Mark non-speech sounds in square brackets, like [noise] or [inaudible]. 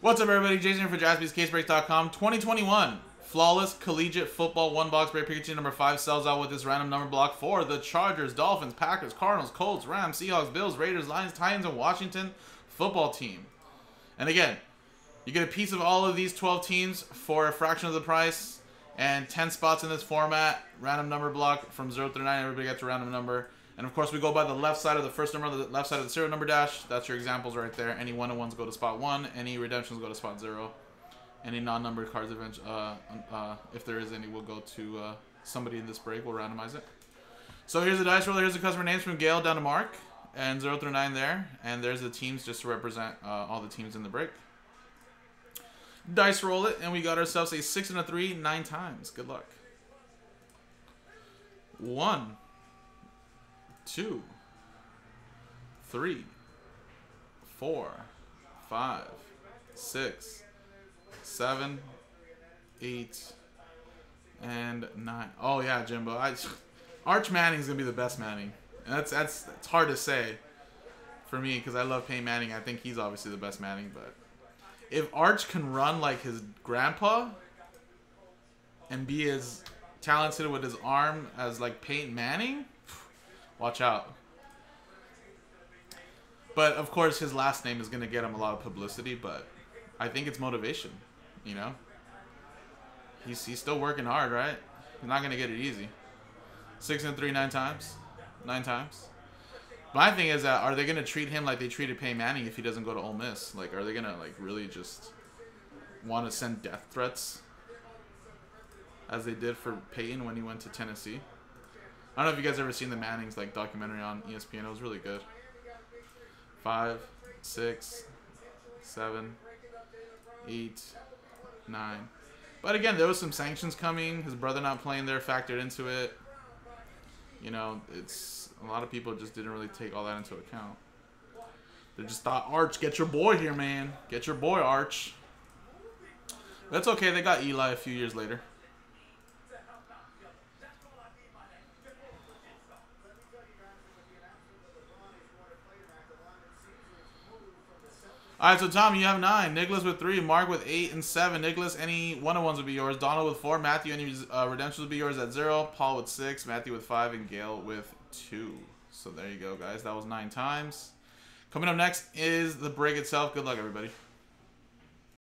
What's up, everybody? Jason here for JaspysCaseBreaks.com. 2021 Flawless Collegiate Football One Box Break Pikachu number 5 sells out with this random number block for the Chargers, Dolphins, Packers, Cardinals, Colts, Rams, Seahawks, Bills, Raiders, Lions, Titans, and Washington football team. And again, you get a piece of all of these 12 teams for a fraction of the price and 10 spots in this format. Random number block from 0 through 9. Everybody gets a random number. And of course, we go by the left side of the first number, the left side of the serial number dash. That's your examples right there. Any one on ones go to spot one. Any redemptions go to spot zero. Any non-numbered cards, uh, uh, if there is any, will go to uh, somebody in this break. We'll randomize it. So here's the dice roller. Here's the customer names from Gail down to Mark, and zero through nine there. And there's the teams just to represent uh, all the teams in the break. Dice roll it, and we got ourselves a six and a three nine times. Good luck. One two, three, four, five, six, seven, eight, and nine. Oh yeah, Jimbo. I, [sighs] Arch Manning's gonna be the best Manning, that's that's it's hard to say for me because I love Peyton Manning. I think he's obviously the best Manning, but if Arch can run like his grandpa and be as talented with his arm as like Peyton Manning Watch out. But of course, his last name is going to get him a lot of publicity. But I think it's motivation. You know, he's he's still working hard, right? He's not going to get it easy. Six and three, nine times, nine times. My thing is that are they going to treat him like they treated Peyton Manning if he doesn't go to Ole Miss? Like, are they going to like really just want to send death threats as they did for Peyton when he went to Tennessee? I don't know if you guys ever seen the Mannings like documentary on ESPN. It was really good. Five, six, seven, eight, nine. But again, there was some sanctions coming. His brother not playing there factored into it. You know, it's a lot of people just didn't really take all that into account. They just thought, Arch, get your boy here, man. Get your boy, Arch. That's okay. They got Eli a few years later. All right, so Tom, you have nine. Nicholas with three. Mark with eight and seven. Nicholas, any one of ones would be yours. Donald with four. Matthew, any uh, redemptions would be yours at zero. Paul with six. Matthew with five. And Gail with two. So there you go, guys. That was nine times. Coming up next is the break itself. Good luck, everybody.